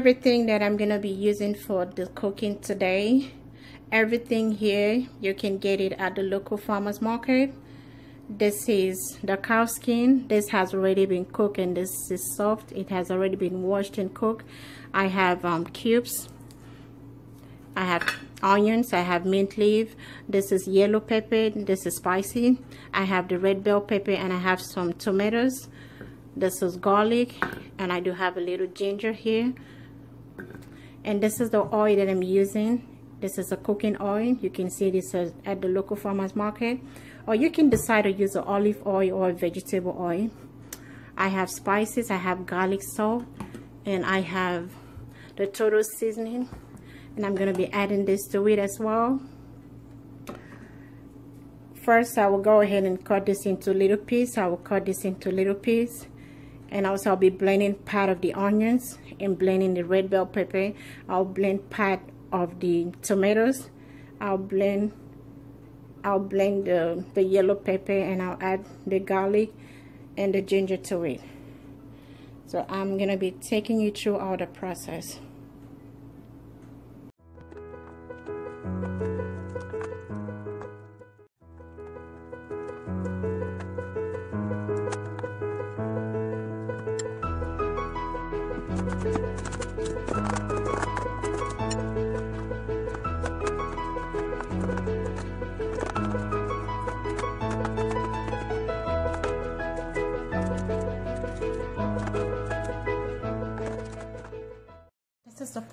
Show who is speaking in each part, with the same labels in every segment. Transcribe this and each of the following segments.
Speaker 1: everything that I'm gonna be using for the cooking today. Everything here you can get it at the local farmers market. This is the cow skin. This has already been cooked and this is soft. It has already been washed and cooked. I have um, cubes. I have onions. I have mint leaf. This is yellow pepper. This is spicy. I have the red bell pepper and I have some tomatoes. This is garlic and I do have a little ginger here and this is the oil that I'm using. This is a cooking oil. You can see this at the local farmers market. Or you can decide to use olive oil or vegetable oil. I have spices. I have garlic salt. And I have the total seasoning. And I'm going to be adding this to it as well. First I will go ahead and cut this into little pieces I will cut this into little pieces and also I'll be blending part of the onions and blending the red bell pepper. I'll blend part of the tomatoes. I'll blend I'll blend the, the yellow pepper and I'll add the garlic and the ginger to it. So I'm gonna be taking you through all the process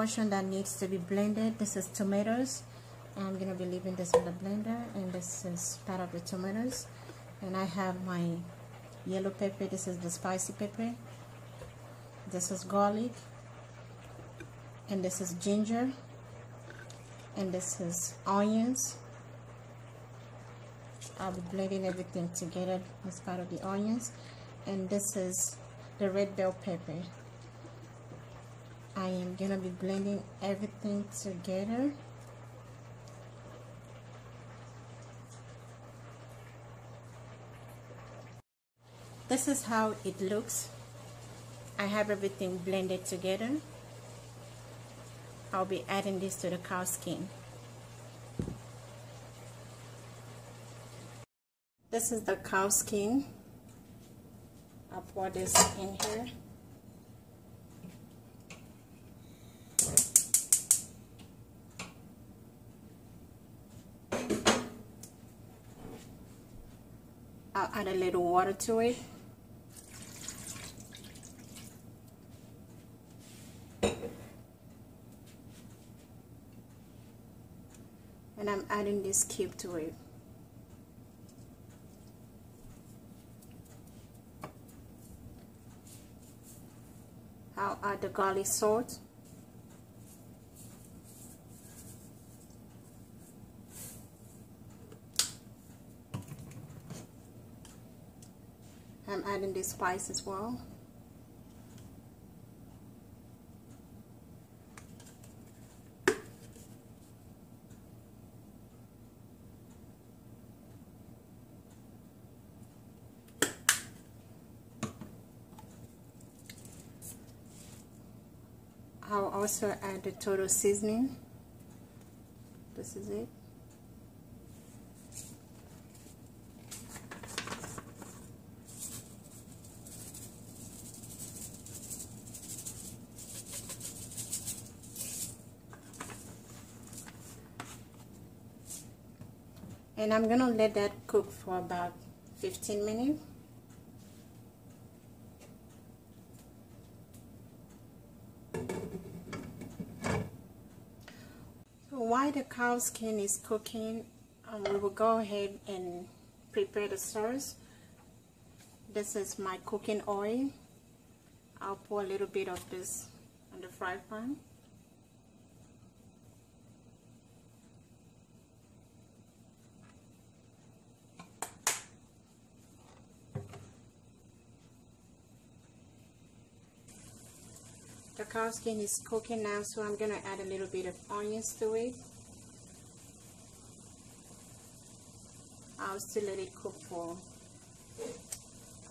Speaker 1: portion that needs to be blended. This is tomatoes. I'm going to be leaving this in the blender and this is part of the tomatoes. And I have my yellow pepper. This is the spicy pepper. This is garlic. And this is ginger. And this is onions. I'll be blending everything together as part of the onions. And this is the red bell pepper. I am gonna be blending everything together. This is how it looks. I have everything blended together. I'll be adding this to the cow skin. This is the cow skin. I'll pour this in here I'll add a little water to it. And I'm adding this cube to it. I'll add the garlic salt. I'm adding spice as well. I'll also add the total seasoning. This is it. And I'm gonna let that cook for about 15 minutes. While the cow skin is cooking um, we will go ahead and prepare the sauce. This is my cooking oil. I'll pour a little bit of this on the fry pan Cow skin is cooking now, so I'm going to add a little bit of onions to it. I'll still let it cook for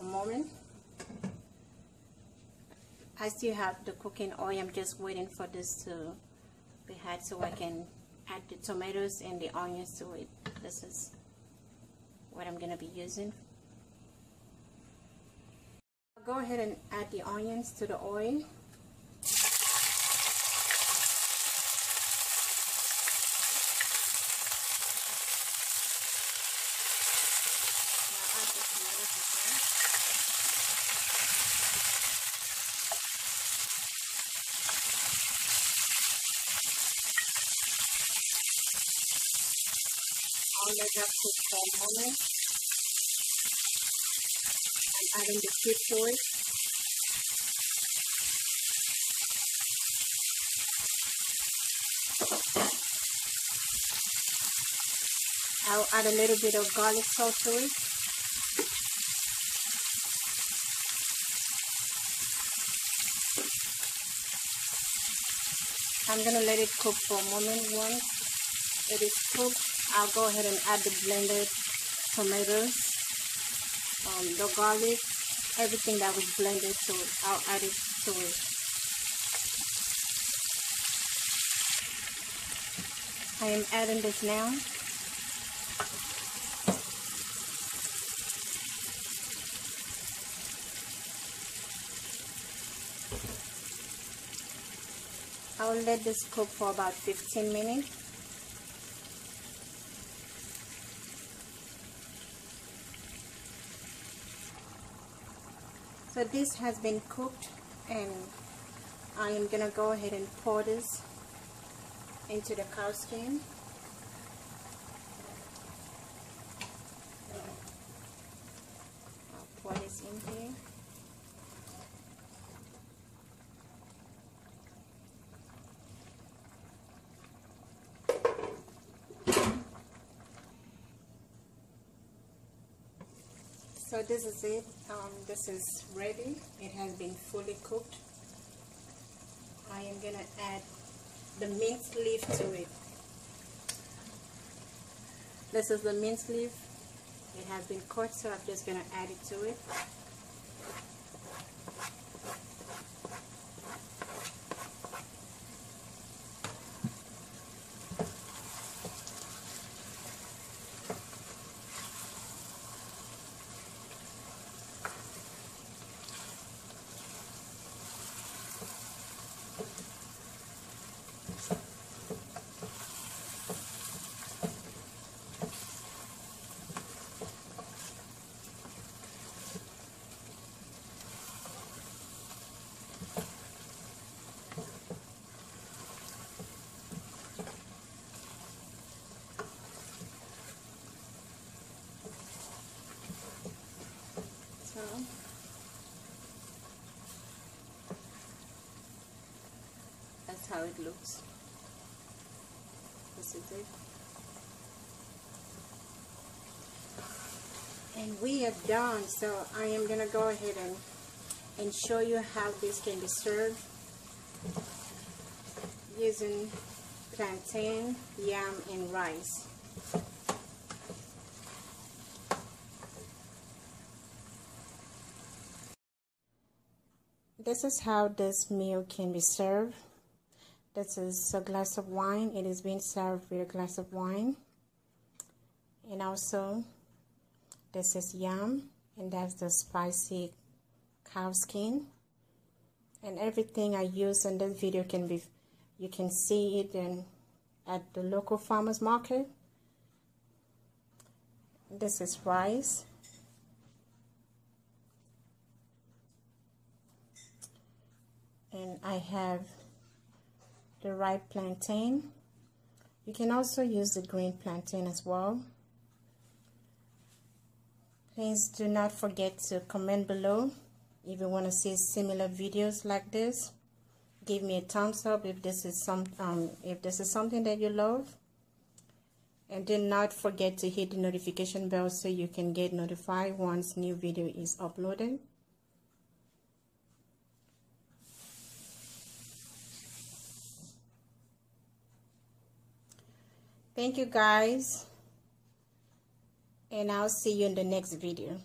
Speaker 1: a moment. I still have the cooking oil I'm just waiting for this to be hot so I can add the tomatoes and the onions to it this is what I'm gonna be using I'll go ahead and add the onions to the oil I'll let that cook for a moment. I'm adding the cube to. I'll add a little bit of garlic salt to it. I'm gonna let it cook for a moment. Once it is cooked, I'll go ahead and add the blended tomatoes, um, the garlic, everything that was blended, so I'll add it to it. I am adding this now. I will let this cook for about 15 minutes. So this has been cooked and I am gonna go ahead and pour this into the cow skin. I'll pour this in here. So this is it. Um, this is ready. It has been fully cooked. I am gonna add the minced leaf to it. This is the minced leaf. It has been cut so I'm just gonna add it to it so that's how it looks this is it and we are done so I am gonna go ahead and and show you how this can be served using plantain, yam, and rice. This is how this meal can be served. This is a glass of wine. It is being served with a glass of wine. And also, this is yam, and that's the spicy cow skin. And everything I use in this video can be, you can see it in, at the local farmers market. This is rice. and I have the ripe plantain. You can also use the green plantain as well. Please do not forget to comment below if you want to see similar videos like this. Give me a thumbs up if this is some um, if this is something that you love. And do not forget to hit the notification bell so you can get notified once new video is uploaded. Thank you guys. And I'll see you in the next video.